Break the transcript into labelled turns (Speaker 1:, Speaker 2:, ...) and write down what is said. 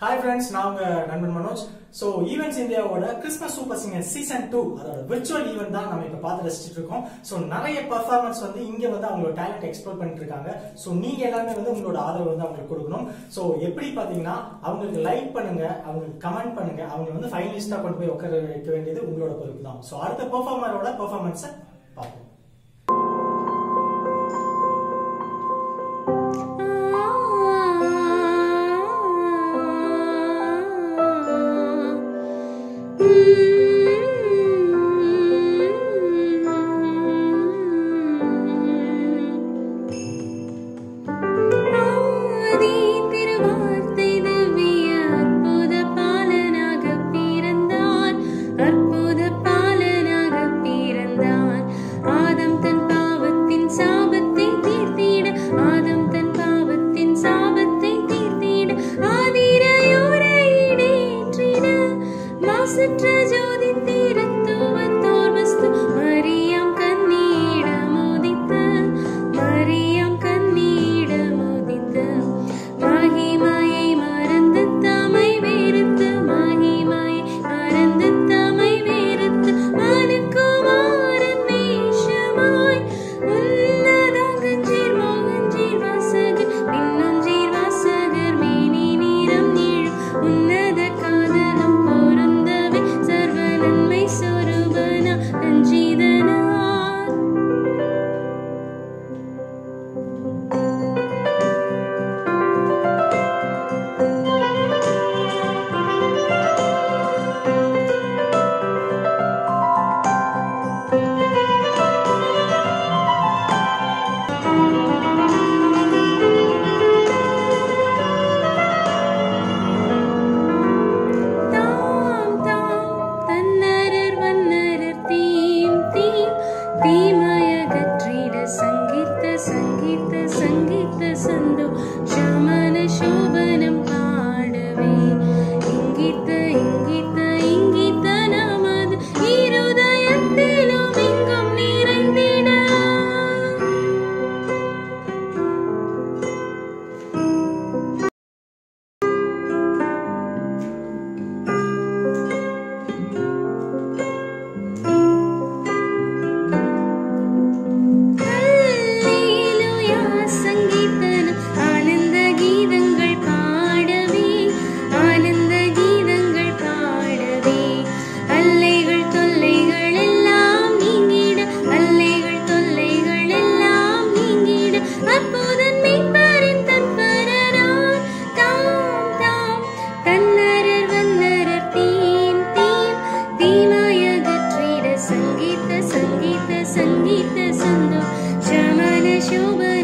Speaker 1: Hi friends நான் உங்க நண்பன் மனோஜ். ஸோ ஈவெண்ட்ஸ் இந்தியாவோட Christmas super singer season two அதோட விர்ச்சுவல் ஈவெண்ட் தான் நம்ம இப்போ பார்த்து ரசிச்சுட்டு இருக்கோம். ஸோ நிறைய பர்ஃபார்மன்ஸ் வந்து இங்கே வந்து அவங்களோட டேலண்ட் எக்ஸ்ப்ளோர் பண்ணிட்டு இருக்காங்க. ஸோ நீங்க எல்லாமே வந்து உங்களோட ஆதரவு வந்து அவங்களுக்கு கொடுக்கணும். ஸோ எப்படி பார்த்தீங்கன்னா அவங்களுக்கு லைக் பண்ணுங்க அவங்களுக்கு கமெண்ட் பண்ணுங்க அவங்க வந்து ஃபைனலிஸ்டாக கொண்டு போய் உட்கார வைக்க வேண்டியது உங்களோட பொறுப்பு தான். ஸோ அடுத்த பெர்ஃபார்மரோட பெர்ஃபார்மன்ஸை பார்ப்போம். Mm. सङ्गीत क्षमा ीत शमनशोभ